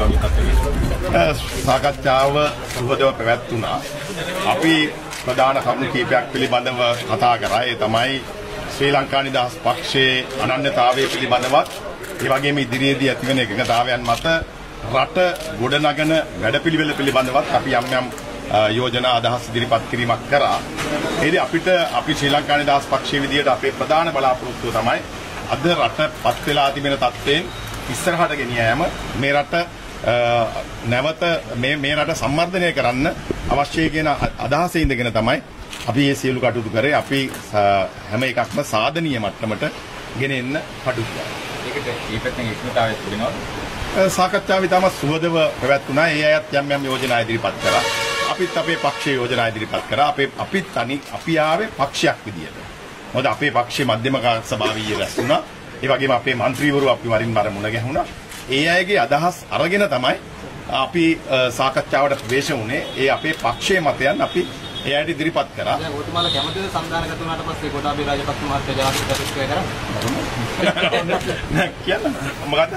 ඒ වගේ තත්ත්වයක සාකච්ඡාව සුහදව පැවැත්වුණා. අපි ප්‍රධාන කරුණු කීපයක් පිළිබඳව කතා කරා. ඒ තමයි ශ්‍රී ලංකා නිදහස් පක්ෂයේ අනන්‍යතාවය පිළිබඳවත් ඒ වගේම ඉදිරියේදී ඇතිවන එකඟතාවයන් මත රට ගොඩනගන වැඩපිළිවෙල පිළිබඳවත් අපි යම් යම් යෝජනා අදහස් ඉදිරිපත් කිරීමක් කරා. ඒදී අපිට අපි ශ්‍රී ලංකා නිදහස් පක්ෂයේ විදියට අපේ ප්‍රධාන බලාපොරොත්තුව තමයි අද රට පත් වෙලා තිබෙන තත්ත්වයෙන් ඉස්සරහට ගෙන යාම මේ රට නැවත මේ මේ රට සම්වර්ධනය කරන්න අවශ්‍යයි කියන අදහසේ ඉඳගෙන තමයි අපි මේ සියලු කටයුතු කරේ. අපි හැම එකක්ම සාධනීය මට්ටමට ගෙන එන්න කටයුතු කරා. ඒකට මේ පැත්තෙන් ඉක්මතාවයක් තිබෙනවා. සාකච්ඡාව ඉතාම සුවදව පැවැත්ුණා. ඒ අයත් යම් යම් යෝජනා ඉදිරිපත් කළා. අපිත් අපේ පක්ෂයේ යෝජනා ඉදිරිපත් කරා. අපේ අපිත් අනි අපි ආවේ පක්ෂයක් විදියට. මොකද අපේ පක්ෂයේ මධ්‍යම සභාවීය රැස් වුණා. ඒ වගේම අපේ മന്ത്രിවරු අපි වරින් වර මුණ ගැහුණා. ඒ අයගේ අදහස් අරගෙන තමයි අපි සාකච්ඡාවට ප්‍රවේශ වුණේ. ඒ අපේ පක්ෂයේ මතයන් අපි එයාට ඉදිරිපත් කරා. දැන් ඔබතුමාලා කැමතිද සංධානගත වුණාට පස්සේ කොටාබේ රාජපක්ෂ මහත්තයා ජනාධිපතිත්වය කරන්නේ? කියන්න. මොකද?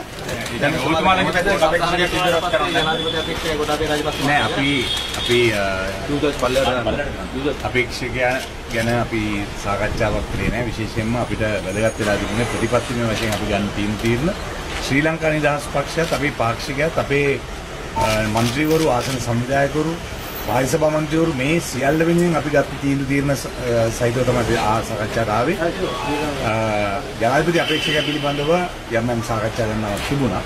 දැන් ඔබතුමාලගේ පැත්තේ අපේක්ෂාවක් ඉදිරිපත් කරන්නේ ජනාධිපති අපේක්ෂා කොටාබේ රාජපක්ෂ නෑ අපි අපි යුදස් පල්ලයට අපේක්ෂකයා ගැන අපි සාකච්ඡාවක් කරේ නෑ විශේෂයෙන්ම අපිට වැදගත් වෙලා තිබුණේ ප්‍රතිපත්තිමය වශයෙන් අපි ගන්න තීන් තීරණ ශ්‍රී ලංකා නිදහස් පක්ෂයත් අපේ පාක්ෂිකයත් අපේ മന്ത്രിවරු ආසන සංවිධායකවරු පාරිස සභා මන්ත්‍රීවරු මේ සියල්ල වෙනුවෙන් අපි ගත්ත තීන්දුව తీරන සහිතව තමයි ආ සාකච්ඡාට ආවේ. ජනාධිපති අපේක්ෂකයා පිළිබඳව යම් යම් සාකච්ඡා කරනවා තිබුණා.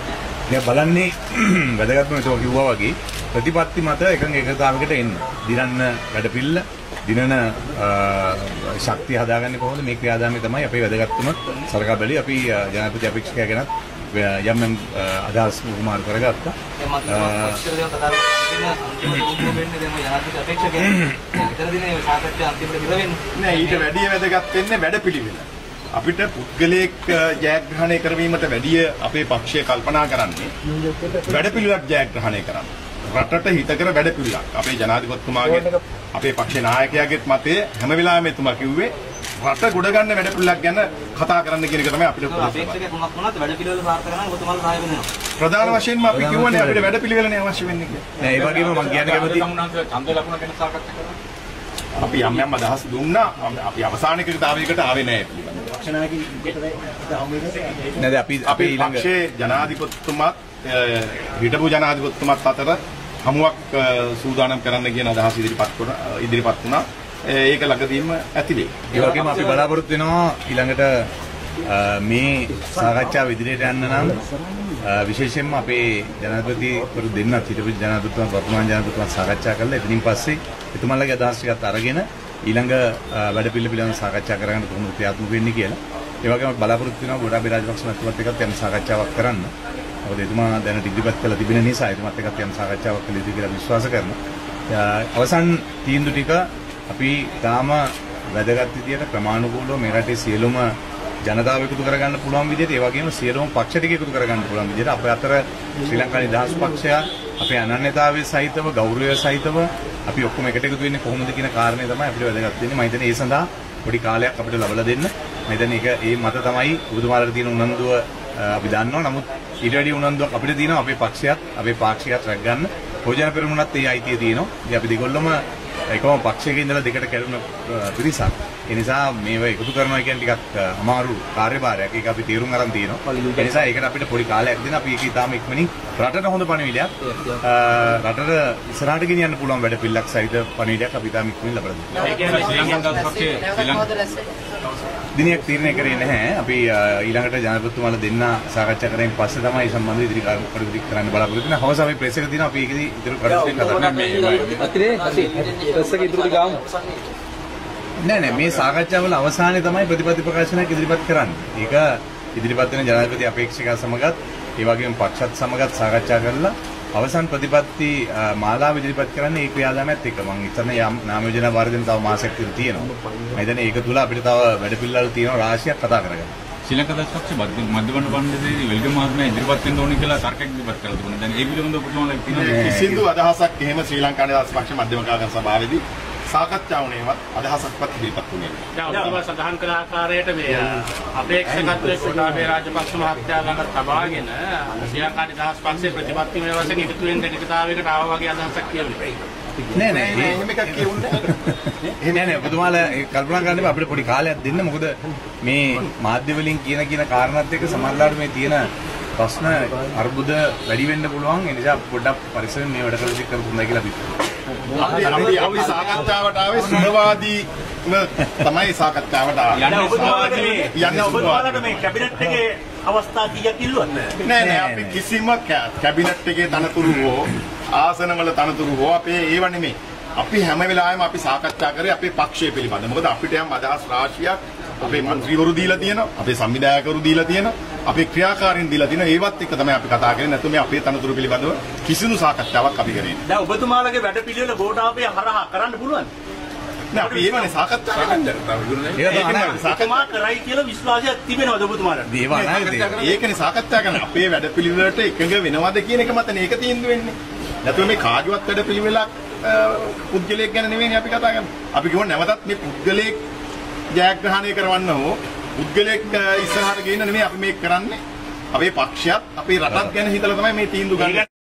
මේ බලන්නේ වැදගත්ම ඒක කිව්වා වගේ ප්‍රතිපත්ති මත එකඟ එකතාවයකට එන්න. දිනන්න වැඩපිළිල දිනන ශක්තිය හදාගන්නේ කොහොමද මේ ක්‍රියාදාමය තමයි අපේ වැදගත්කම සලකා බැලී අපි ජනාධිපති අපේක්ෂකයා ගැනත් යම් යම් අදහස් උමාර කරගත්තා. ඊට වැඩිය වැදගත් වෙන්නේ වැඩපිළිවෙල. අපිට පුද්ගලයෙක් ජයග්‍රහණය කරවීමට වැඩිය අපේ පක්ෂය කල්පනා කරන්නේ වැඩපිළිවෙලක් ජයග්‍රහණය කරන්න. රටට හිතකර වැඩපිළිවෙලක්. අපේ ජනාධිපතිතුමාගේ අපේ පක්ෂ නායකයාගේත් මතය හැම වෙලාවෙම එතුමා කිව්වේ රට ගොඩ ගන්න වැඩපිළිවෙලක් ගැන කතා කරන්න කියන එක තමයි අපිට වැඩ. ප්‍රධාන වශයෙන්ම අපි කිව්වනේ අපිට වැඩපිළිවෙලනේ අවශ්‍ය වෙන්නේ කියලා. නෑ ඒ වගේම මම කියන්න කැමති ඡන්ද ලකුණ ගැන සාකච්ඡා කරා. අපි යම් යම් අදහස් දුන්නා අපි අවසානිකතාවයකට ආවේ නෑ පිළිබඳව. නේද අපි අපි අපේ ඊළඟ පක්ෂයේ ජනාධිපතිතුමත් හිටපු ජනාධිපතිතුමත් අතර හමුවක් සූදානම් කරන්න කියන අදහස් ඉදිරිපත් කර ඉදිරිපත් වුණා. ඒක ළඟදීම ඇතිලේ. ඒ වගේම අපි බලාපොරොත්තු වෙනවා ඊළඟට මේ සාකච්ඡාව ඉදිරියට යන්න නම් විශේෂයෙන්ම අපේ ජනාධිපතිවරු දෙන්නත් හිටපු ජනාධිපතිතුමා වර්තමාන ජනාධිපතිතුමා සාකච්ඡා කළා එතනින් පස්සේ එතුමාලගේ අදහස් ටිකත් අරගෙන ඊළඟ වැඩ පිළිවෙල පිළිබඳව සාකච්ඡා කරගන්න කොහොමද ක්‍රියාත්මක වෙන්නේ කියලා. ඒ වගේම බලාපොරොත්තු වෙනවා ගොඩාබේ රාජපක්ෂ මහත්මයාත් එක්කත් යම් සාකච්ඡාවක් කරන්න. මොකද එතුමා දැනට ඉදිරිපත් කළ තිබෙන නිසා එතුමාත් එක්කත් යම් සාකච්ඡාවක් කළ යුතුයි කියලා විශ්වාස කරනවා. අවසන් තීන්දුව ටික අපි තාම වැදගත් විදියට ක්‍රමානුකූලව මේ රටේ සියලුම ජනතාව එකතු කරගන්න පුළුවන් විදිහට ඒ වගේම සියලුම පක්ෂ ටික එකතු කරගන්න පුළුවන් විදිහට අපේ අතර ශ්‍රී ලංකා නිදහස් පක්ෂය අපේ අනන්‍යතාවයේ සහිතව ගෞරවය සහිතව අපි ඔක්කොම එකට එකතු වෙන්නේ කොහොමද කියන කාරණේ තමයි අපිට වැදගත් වෙන්නේ මම හිතන්නේ ඒ සඳහා පොඩි කාලයක් අපිට ලබලා දෙන්න මම හිතන්නේ ඒක ඒ මත තමයි ඔබතුමාලාට තියෙන උනන්දුව අපි දන්නවා. නමුත් ඊට වැඩි උනන්දුවක් අපිට තියෙනවා අපේ පක්ෂයත් අපේ පාක්ෂිකයත් රැක ගන්න පෝජන පෙරමුණත් ඒ අයිතිය තියෙනවා. ඉතින් අපි දෙගොල්ලොම එකම පක්ෂයක ඉඳලා දෙකට කැඩුන පිරිසක්. ඒ නිසා මේව එකතු කරනවා කියන්නේ ටිකක් අමාරු කාර්යභාරයක්. ඒක අපි තීරුම් අරන් තියෙනවා. ඒ නිසා ඒකට අපිට පොඩි කාලයක් දෙන්න අපි ඒක ඊටාම ඉක්මනින් රටට හොඳ පණිවිඩයක් රටට ඉස්සරහට ගෙනියන්න පුළුවන් වැඩ පිළිලක් සහිත පණිවිඩයක් අපි ඊටාම ඉක්මනින් ලබා දෙනවා. ඒ කියන්නේ ශ්‍රී ලංකා පක්ෂයේ දිනයක් තීරණය කරේ නැහැ. අපි ඊළඟට ජනාධිපතිතුමාලා දෙන්න සාකච්ඡා කරගෙන පස්සේ තමයි මේ සම්බන්ධව ඉදිරි කටයුතු කරන්න බලාපොරොත්තු වෙන්නේ. හවස අපි ප්‍රෙස් එක තියෙනවා. අපි ඒකදී ඉදිරි කටයුතු කරන්න මේ අතිරේ ප්‍රෙස් එක ඉදිරියට ගාමු. නෑ නෑ මේ සාකච්ඡාවල අවසානයේ තමයි ප්‍රතිපත්ති ප්‍රකාශනයක් ඉදිරිපත් කරන්නේ. ඒක ඉදිරිපත් වෙන ජනාධිපති අපේක්ෂකයා සමගත් ඒ වගේම පක්ෂත් සමගත් සාකච්ඡා කරලා අවසන් ප්‍රතිපත්ති මාලාව ඉදිරිපත් කරන්නේ ඒ ක්‍රියාදාමයත් එක්ක. මම හිතන්නේ යම් නාම යෝජනා වාරදෙන තව මාසයක් විතර තියෙනවා. මම හිතන්නේ ඒක තුල අපිට තව වැඩපිළිවෙල තියෙනවා රාශියක් කතා කරගන්න. ශ්‍රී ලංකා දස්පක්ෂ මධ්‍යවන පණ්ඩිතේ වෙල්ගම මහත්මයා ඉදිරිපත් වෙන්න ඕනේ කියලා තර්කයක් ඉදිරිපත් කරලා තිබුණා. දැන් ඒ පිළිබඳව කොහොමද තියෙන්නේ? කිසිදු අදහසක් එහෙම ශ්‍රී ලංකා නිදහස් පක්ෂ මධ්‍යම කාර්ය සභාවේදී සාකච්ඡා වුණේවත් අදහසක්වත් ඉදිරිපත් වුණේ නැහැ. දැන් ඔබතුමා සඳහන් කළ ආකාරයට මේ අපේක්ෂකත්වයේ කොටාබේ රාජපක්ෂ මහත්තයා ළඟ තබාගෙන ශ්‍රී ලංකා නිදහස් පක්ෂයේ ප්‍රතිපත්ති මේ වශයෙන් එකතු වෙන්න එකතාවයකට ආවා වගේ අදහසක් කියන්නේ. නෑ නෑ එහෙම එකක් කියුන්නේ නැහැ. නෑ නෑ ඔබතුමාලා කල්පනා කරන්න එපා. අපිට පොඩි කාලයක් දෙන්න. මොකද මේ මාධ්‍ය වලින් කියන කියන කාරණාත් එක්ක සමහරවිට මේ තියෙන ප්‍රශ්න අර්බුද වැඩි වෙන්න පුළුවන්. ඒ නිසා පොඩ්ඩක් පරිස්සමෙන් මේ වැඩ කළ කරපු හොඳයි කියලා අපි අපි අපි සාකච්ඡාවට ආවේ සුබවාදී තමයි සාකච්ඡාවට ආවේ. යන්න ඔබතුමාලට යන්න ඔබතුමාලට මේ කැබිනට් එකේ අවස්ථා කීයක් ඉල්ලුවත් නෑ නෑ අපි කිසිම කැබිනට් එකේ තනතුරු හෝ ආසනවල තනතුරු හෝ අපේ ඒව නෙමෙයි. අපි හැම වෙලාවෙම අපි සාකච්ඡා කරේ අපේ පක්ෂය පිළිබඳ. මොකද අපිට යම් අදහස් රාශියක් අපේ മന്ത്രിවරු දීලා තියෙනවා, අපේ සංවිධායකවරු දීලා තියෙනවා. අපේ ක්‍රියාකාරීන් දීලා තියෙනවා. ඒවත් එක්ක තමයි අපි කතා කරන්නේ. නැත්නම් මේ අපේ තනතුරු පිළිබඳව කිසිදු සාකච්ඡාවක් අපි කරේ නෑ. දැන් ඔබතුමාලගේ වැඩ පිළිවෙල ගෝඨාභය හරහා කරන්න පුළුවන්. නෑ අපි ඒවනේ සාකච්ඡා කරන්නේ. සාකච්ඡා කරයි කියලා විශ්වාසයක් තිබෙනවද ඔබතුමාලට? දේව අනාගතේ ඒකනේ සාකච්ඡා කරන අපේ වැඩපිළිවෙලට එකඟ වෙනවද කියන එක මතනේ ඒක තීන්දුව වෙන්නේ. නැතුව මේ කාගේවත් වැඩපිළිවෙලක් අ, පුද්ගලයෙක් ගැන නෙවෙයිනේ අපි කතා කරන්නේ. අපි කිව්ව නැවතත් මේ පුද්ගලයෙක් ජයග්‍රහණය කරවන්න හෝ පුද්ගලයෙක් අ, ඉස්සරහට ගේන්න නෙමෙයි අපි මේක කරන්නේ. අපේ පක්ෂයත් අපේ රටත් ගැන හිතලා තමයි මේ තීන්දුව ගන්න.